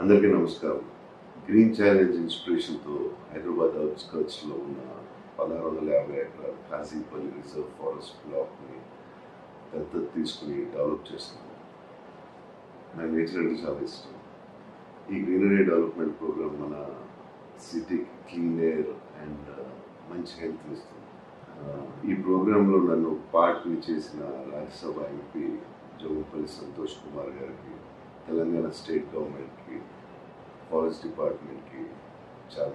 అందరికీ నమస్కారం. Green challenge ఇన్స్పిరేషన్తో హైదరాబాద్ అవుట్స్కర్ట్స్లో ఉన్న పదహారు వందల యాభై ఎకరాల కాజీపల్లి రిజర్వ్ ఫారెస్ట్ బ్లాక్ని దత్తత తీసుకుని డెవలప్ చేస్తున్నాం. నాకు నేచర్ అంటే చాలా ఇష్టం. ఈ గ్రీనరీ డెవలప్మెంట్ ప్రోగ్రామ్ మన సిటీకి క్లీన్ ఎయిర్ అండ్ మంచి హెల్త్ ఇస్తుంది. ఈ ప్రోగ్రాంలో నన్ను పార్ట్ని చేసిన రాజ్యసభ ఎంపీ జోగుపల్లి సంతోష్ కుమార్ గారికి तेलंगाना स्टेट गवर्नमेंट की फॉरेस्ट डिपार्टमेंट की चार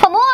For more